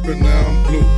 Now I'm blue.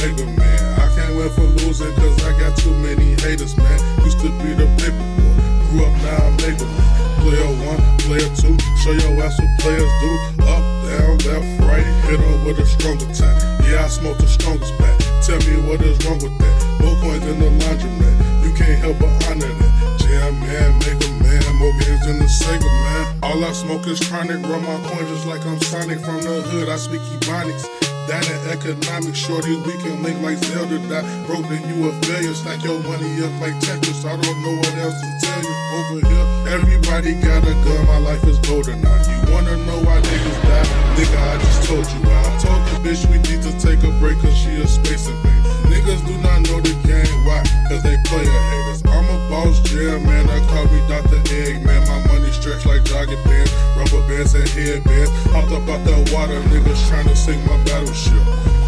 Mega man, I can't win for losing cause I got too many haters, man. Used to be the paper boy, grew up now I'm mega man. Player one, player two, show your ass what players do. Up, down, left, right, hit on with a strong attack. Yeah, I smoke the strongest pack. Tell me what is wrong with that. More coins in the laundromat, you can't help but honor that. Jam man, mega man, more games than the Sega man. All I smoke is chronic, run my coins just like I'm Sonic from the hood. I speak Ebonics. That in economics, shorty, we can link like Zelda. Die broke, then you a failure. Stack your money up like Tetris. I don't know what else to tell you. Over here, everybody got a gun. My life is golden now. You wanna know why niggas die? Nigga, I just told you. I told the bitch we need to take a break, cause she a space invader. Niggas do not know the game. Why? Cause they player haters. I'm boss jam, man. I call me Dr. Egg, man. My money stretched like jogging pants, rubber bands and headbands. Hopped up out the water, niggas trying to sink my battleship.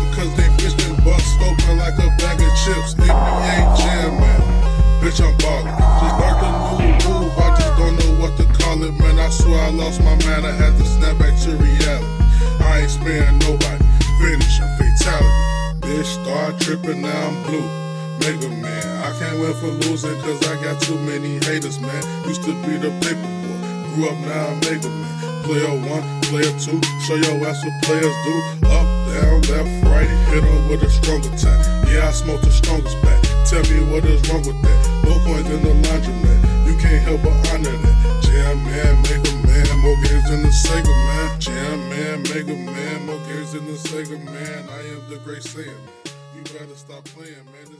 Because they bitch been bust open like a bag of chips. NBA jam, man. Bitch, I'm ballin'. Just learned a new move, I just don't know what to call it, man. I swear I lost my man, I had to snap back to reality. I ain't sparing nobody. Finish a fatality. Bitch, start tripping, now I'm blue. Mega man, I can't win for losing cause I got too many haters, man. Used to be the paper boy, grew up now I'm Mega man. Player one, player two, show your ass what players do. Up, down, left, right, hit her with a strong attack. Yeah, I smoke the strongest back. Tell me what is wrong with that. No coins in the laundromat, you can't help but honor that. Jam man, Mega man, more games than the Sega man. Jam man, Mega man, more games than the Sega man. I am the great Saiyan man. You better stop playing, man. This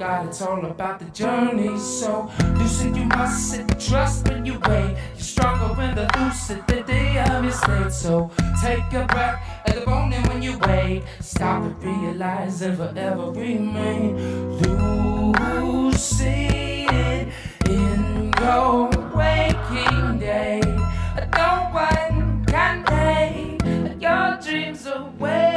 God, it's all about the journey. So, lucid, you must sit, trust when you wait. You struggle in the lucid, the day of your state. So, take a breath at the moment when you wait. Stop and realize and forever remain lucid in your waking day. No one can take your dreams away.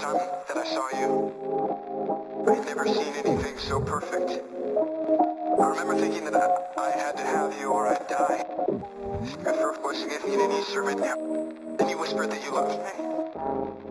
time that I saw you. I had never seen anything so perfect. I remember thinking that I, I had to have you or I'd die. Your first voice gave me an easy me. now. Then you whispered that you loved me.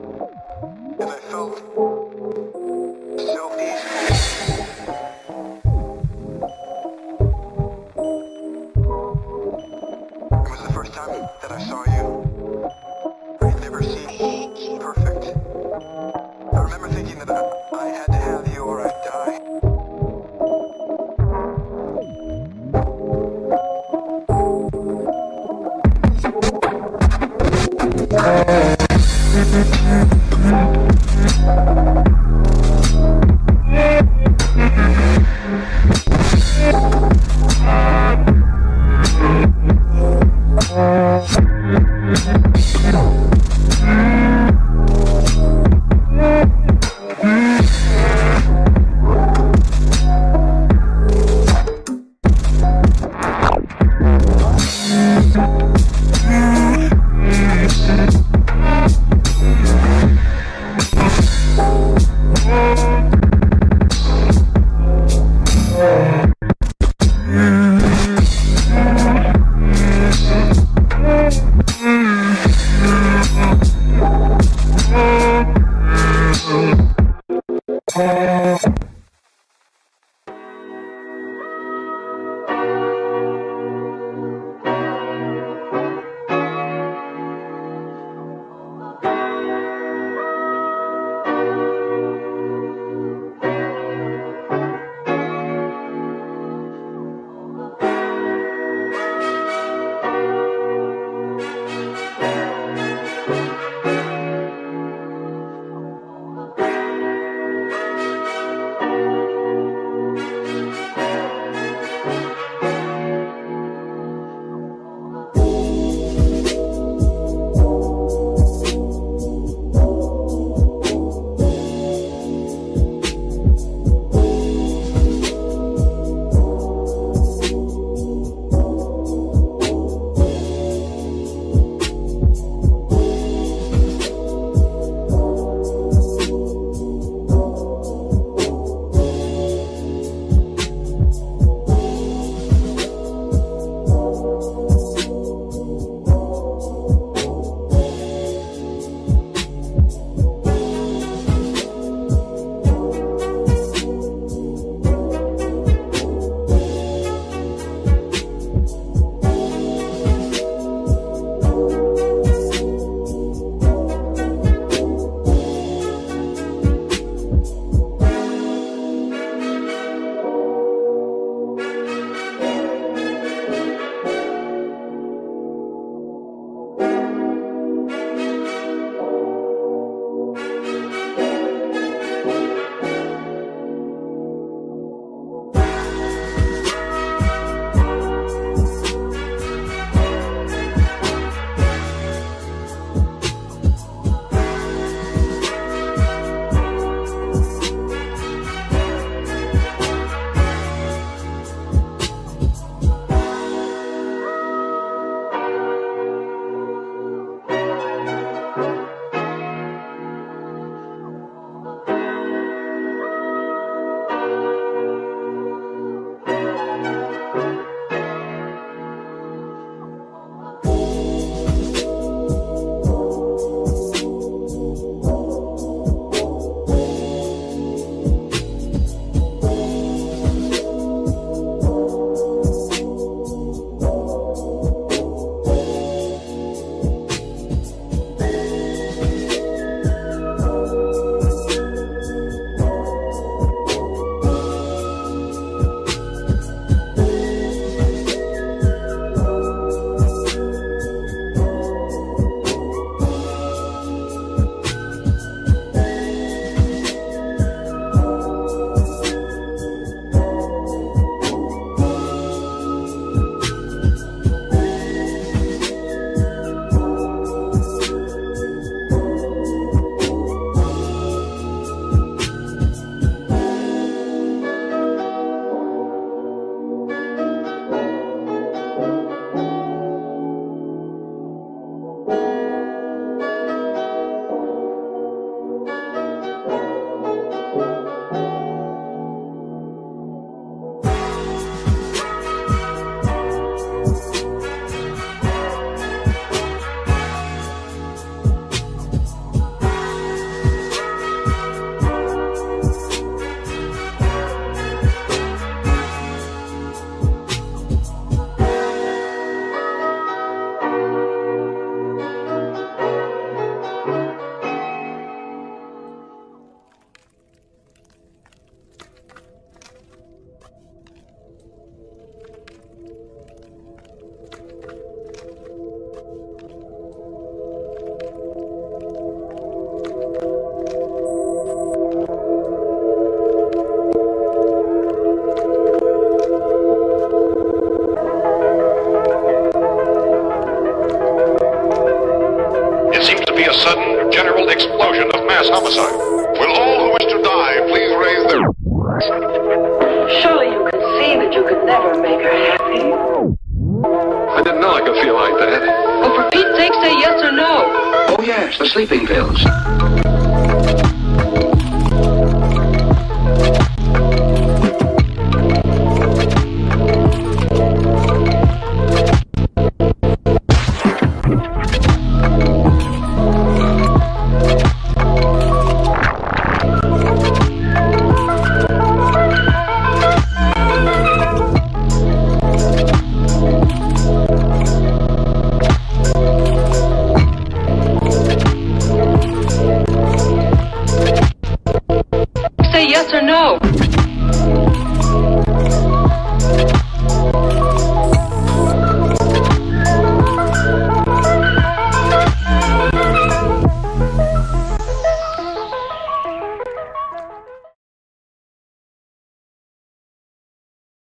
oh